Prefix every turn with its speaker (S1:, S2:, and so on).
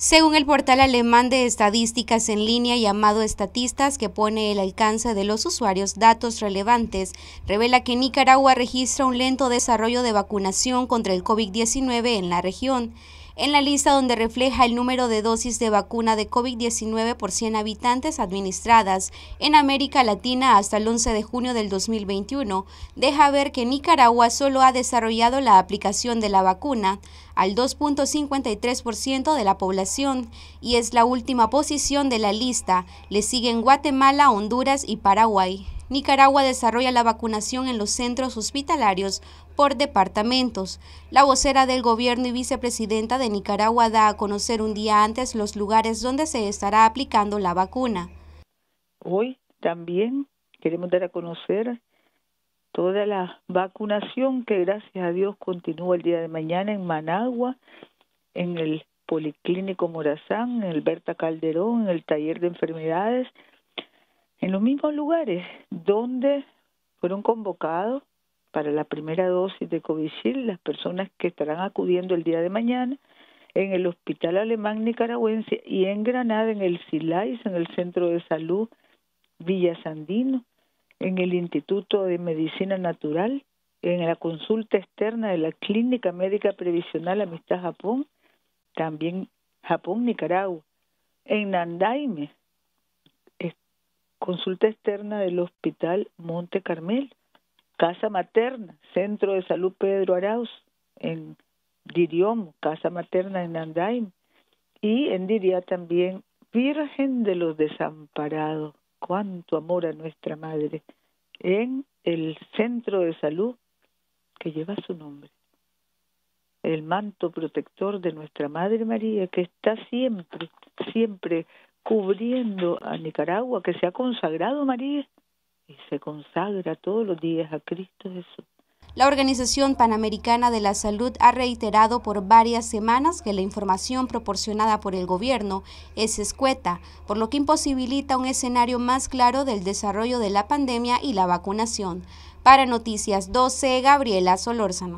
S1: Según el portal alemán de estadísticas en línea llamado Estatistas, que pone el alcance de los usuarios datos relevantes, revela que Nicaragua registra un lento desarrollo de vacunación contra el COVID-19 en la región en la lista donde refleja el número de dosis de vacuna de COVID-19 por 100 habitantes administradas en América Latina hasta el 11 de junio del 2021, deja ver que Nicaragua solo ha desarrollado la aplicación de la vacuna al 2.53% de la población y es la última posición de la lista. Le siguen Guatemala, Honduras y Paraguay. Nicaragua desarrolla la vacunación en los centros hospitalarios por departamentos. La vocera del gobierno y vicepresidenta de Nicaragua da a conocer un día antes los lugares donde se estará aplicando la vacuna.
S2: Hoy también queremos dar a conocer toda la vacunación que gracias a Dios continúa el día de mañana en Managua, en el Policlínico Morazán, en el Berta Calderón, en el taller de enfermedades en los mismos lugares donde fueron convocados para la primera dosis de Covishield las personas que estarán acudiendo el día de mañana en el Hospital Alemán Nicaragüense y en Granada, en el SILAIS, en el Centro de Salud Villa Sandino, en el Instituto de Medicina Natural, en la consulta externa de la Clínica Médica Previsional Amistad Japón, también Japón, Nicaragua, en Nandaime, consulta externa del Hospital Monte Carmel, Casa Materna, Centro de Salud Pedro Arauz, en Diriom, Casa Materna en Andaim, y en Diria también Virgen de los Desamparados, cuánto amor a nuestra Madre, en el Centro de Salud que lleva su nombre. El manto protector de nuestra Madre María, que está siempre, siempre cubriendo a Nicaragua, que se ha consagrado María y se consagra todos los días a Cristo Jesús.
S1: La Organización Panamericana de la Salud ha reiterado por varias semanas que la información proporcionada por el gobierno es escueta, por lo que imposibilita un escenario más claro del desarrollo de la pandemia y la vacunación. Para Noticias 12, Gabriela Solórzano.